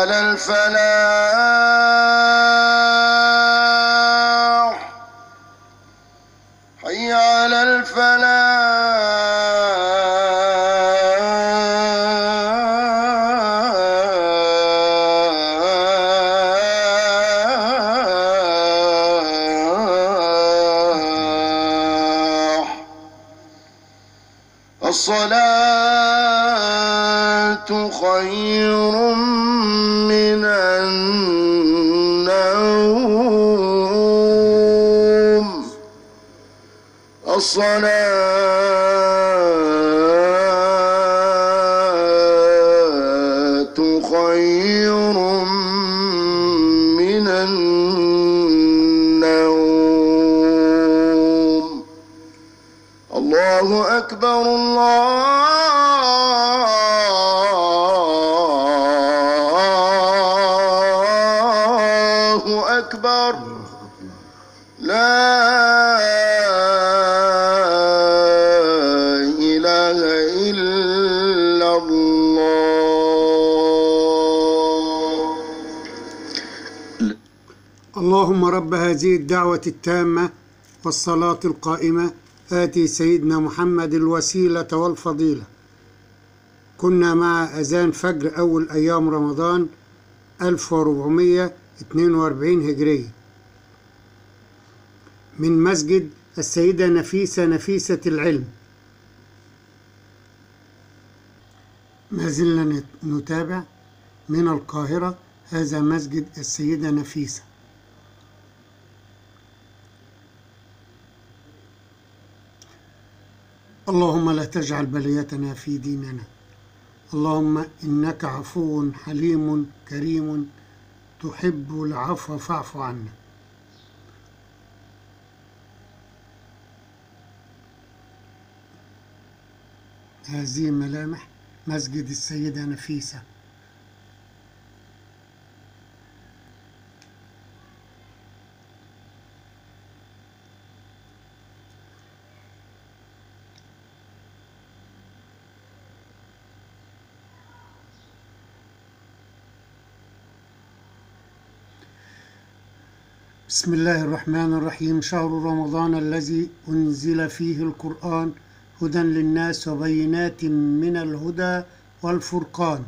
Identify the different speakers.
Speaker 1: على الفلاح. حي على الفلاح. خير من النوم. الصلاة خير من النوم. الله أكبر الله أكبر. لا إله إلا الله.
Speaker 2: اللهم رب هذه الدعوة التامة والصلاة القائمة. آتي سيدنا محمد الوسيلة والفضيلة. كنا مع أذان فجر أول أيام رمضان 1442 هجرية. من مسجد السيدة نفيسة نفيسة العلم. ما زلنا نت- نتابع من القاهرة هذا مسجد السيدة نفيسة. اللهم لا تجعل بليتنا في ديننا. اللهم إنك عفو حليم كريم. تحب العفو فاعف عنا. هذه ملامح مسجد السيدة نفيسة. بسم الله الرحمن الرحيم. شهر رمضان الذي أنزل فيه القرآن هدى للناس وبينات من الهدى والفرقان.